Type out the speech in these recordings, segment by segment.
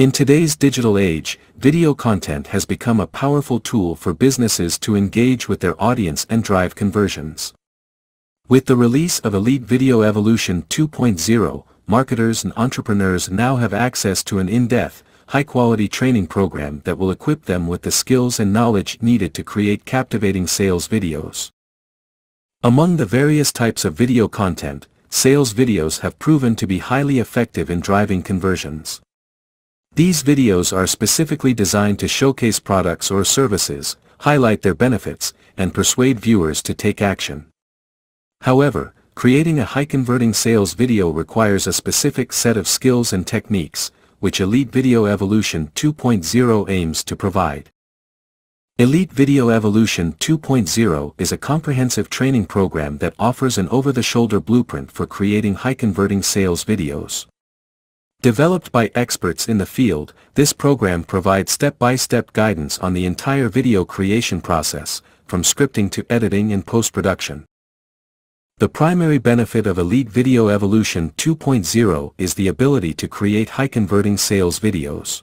In today's digital age, video content has become a powerful tool for businesses to engage with their audience and drive conversions. With the release of Elite Video Evolution 2.0, marketers and entrepreneurs now have access to an in-depth, high-quality training program that will equip them with the skills and knowledge needed to create captivating sales videos. Among the various types of video content, sales videos have proven to be highly effective in driving conversions. These videos are specifically designed to showcase products or services, highlight their benefits, and persuade viewers to take action. However, creating a high-converting sales video requires a specific set of skills and techniques, which Elite Video Evolution 2.0 aims to provide. Elite Video Evolution 2.0 is a comprehensive training program that offers an over-the-shoulder blueprint for creating high-converting sales videos. Developed by experts in the field, this program provides step-by-step guidance on the entire video creation process, from scripting to editing and post-production. The primary benefit of Elite Video Evolution 2.0 is the ability to create high-converting sales videos.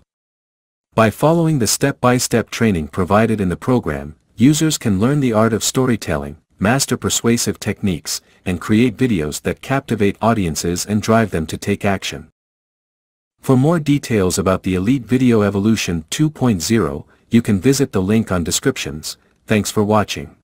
By following the step-by-step -step training provided in the program, users can learn the art of storytelling, master persuasive techniques, and create videos that captivate audiences and drive them to take action. For more details about the Elite Video Evolution 2.0, you can visit the link on descriptions. Thanks for watching.